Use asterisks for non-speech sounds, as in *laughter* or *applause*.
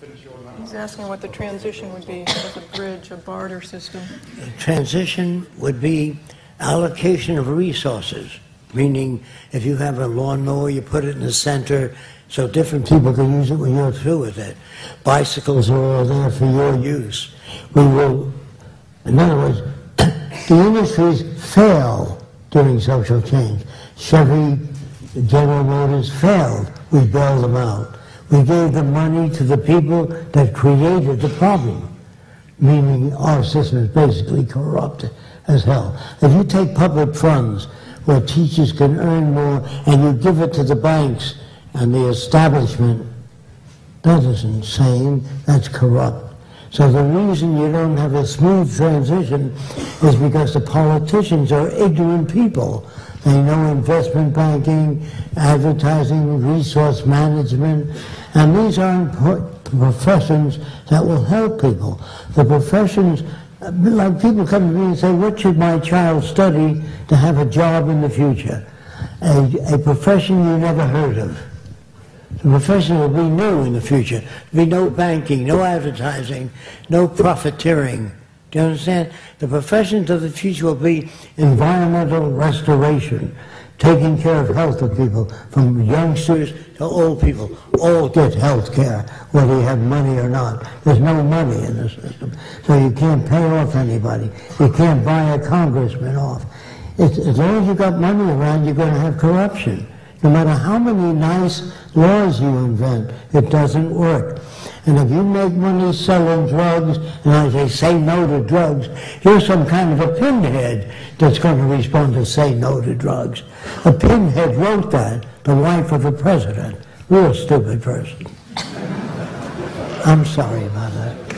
finish your. He's asking what the transition would be with a bridge, a barter system. The Transition would be allocation of resources, meaning if you have a lawnmower, you put it in the center so different people can use it when you're through with it. Bicycles are all there for your use. We will, in other words, *coughs* the industries fail during social change. Chevy, General Motors failed. We bailed them out. We gave the money to the people that created the problem meaning our system is basically corrupt as hell. If you take public funds where teachers can earn more and you give it to the banks and the establishment, that is insane. That's corrupt. So the reason you don't have a smooth transition is because the politicians are ignorant people. They know investment banking, advertising, resource management, and these are important professions that will help people. The professions, like people come to me and say, what should my child study to have a job in the future? A, a profession you never heard of. The profession will be new in the future. There'll be no banking, no advertising, no profiteering. Do you understand? The professions of the future will be environmental restoration, taking care of health of people, from youngsters to old people. All get health care, whether you have money or not. There's no money in the system, so you can't pay off anybody. You can't buy a congressman off. It's, as long as you've got money around, you're going to have corruption. No matter how many nice laws you invent, it doesn't work. And if you make money selling drugs, and I say say no to drugs, you're some kind of a pinhead that's going to respond to say no to drugs. A pinhead wrote that, the wife of a president. Real stupid person. I'm sorry about that.